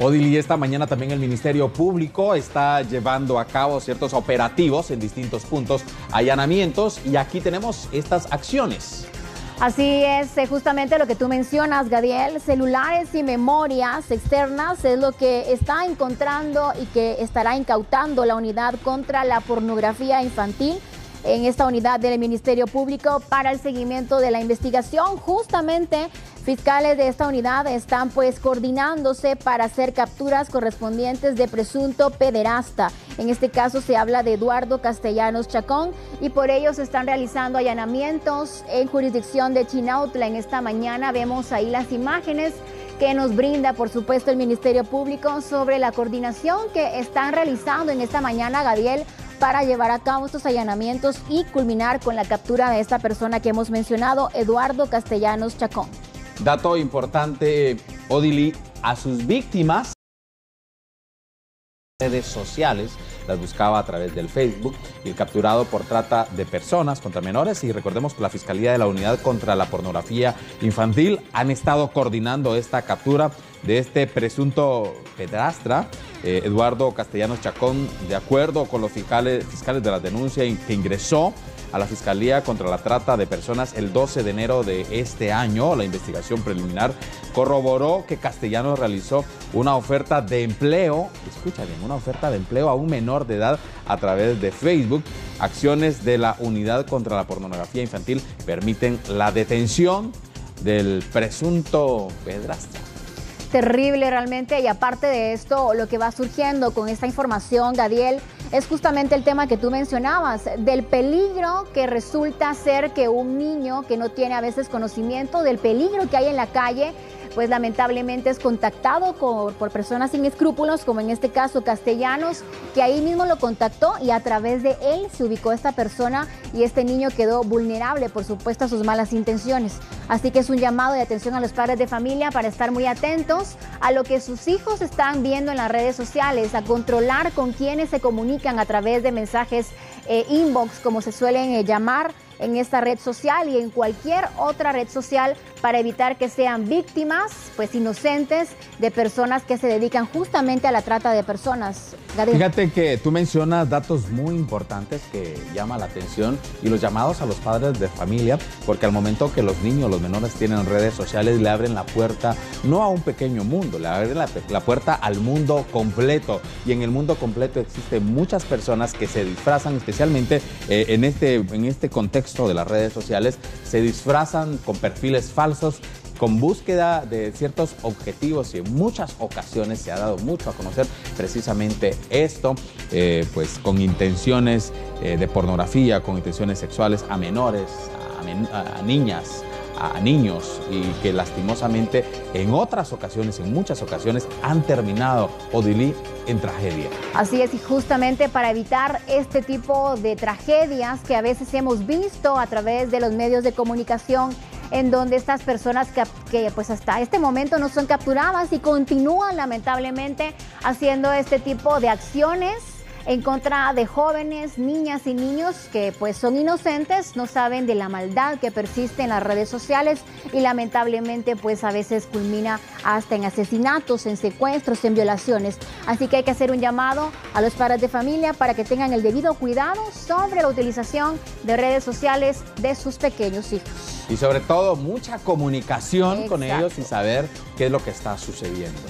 Odili, esta mañana también el Ministerio Público está llevando a cabo ciertos operativos en distintos puntos, allanamientos, y aquí tenemos estas acciones. Así es, eh, justamente lo que tú mencionas, Gadiel, celulares y memorias externas es lo que está encontrando y que estará incautando la unidad contra la pornografía infantil en esta unidad del Ministerio Público para el seguimiento de la investigación. Justamente fiscales de esta unidad están pues coordinándose para hacer capturas correspondientes de presunto pederasta. En este caso se habla de Eduardo Castellanos Chacón y por ello se están realizando allanamientos en jurisdicción de Chinautla. En esta mañana vemos ahí las imágenes que nos brinda, por supuesto, el Ministerio Público sobre la coordinación que están realizando en esta mañana, Gabriel, para llevar a cabo estos allanamientos y culminar con la captura de esta persona que hemos mencionado, Eduardo Castellanos Chacón. Dato importante, Odili, a sus víctimas redes sociales, las buscaba a través del Facebook y el capturado por trata de personas contra menores. Y recordemos que la Fiscalía de la Unidad contra la Pornografía Infantil han estado coordinando esta captura de este presunto pedrastra, eh, Eduardo Castellanos Chacón, de acuerdo con los fiscales, fiscales de la denuncia que ingresó a la Fiscalía contra la Trata de Personas el 12 de enero de este año. La investigación preliminar corroboró que Castellanos realizó una oferta de empleo, escucha bien, una oferta de empleo a un menor de edad a través de Facebook. Acciones de la Unidad contra la Pornografía Infantil permiten la detención del presunto pedrastra terrible realmente y aparte de esto, lo que va surgiendo con esta información, Gadiel, es justamente el tema que tú mencionabas, del peligro que resulta ser que un niño que no tiene a veces conocimiento del peligro que hay en la calle, pues lamentablemente es contactado por personas sin escrúpulos, como en este caso Castellanos, que ahí mismo lo contactó y a través de él se ubicó esta persona y este niño quedó vulnerable, por supuesto, a sus malas intenciones. Así que es un llamado de atención a los padres de familia para estar muy atentos a lo que sus hijos están viendo en las redes sociales, a controlar con quienes se comunican a través de mensajes eh, inbox, como se suelen eh, llamar en esta red social y en cualquier otra red social para evitar que sean víctimas, pues inocentes, de personas que se dedican justamente a la trata de personas. Fíjate que tú mencionas datos muy importantes que llaman la atención y los llamados a los padres de familia, porque al momento que los niños, los menores tienen redes sociales, le abren la puerta no a un pequeño mundo, le abren la, puerta al mundo completo. Y en el mundo completo existen muchas personas que se disfrazan, especialmente eh, en, este, en este contexto de las redes sociales, se disfrazan con perfiles falsos con búsqueda de ciertos objetivos y en muchas ocasiones se ha dado mucho a conocer precisamente esto, eh, pues con intenciones eh, de pornografía, con intenciones sexuales a menores, a, niñas, a niños y que lastimosamente en otras ocasiones, en muchas ocasiones, han terminado Odilí en tragedia. Así es, y justamente para evitar este tipo de tragedias que a veces hemos visto a través de los medios de comunicación, en donde estas personas que, pues hasta este momento no son capturadas y continúan lamentablemente haciendo este tipo de acciones en contra de jóvenes, niñas y niños que pues son inocentes, no saben de la maldad que persiste en las redes sociales y lamentablemente pues a veces culmina hasta en asesinatos, en secuestros, en violaciones. Así que hay que hacer un llamado a los padres de familia para que tengan el debido cuidado sobre la utilización de redes sociales de sus pequeños hijos. Y sobre todo mucha comunicación con ellos y saber qué es lo que está sucediendo.